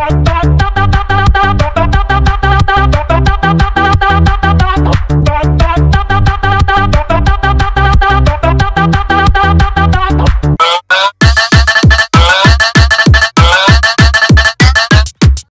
pop, pop.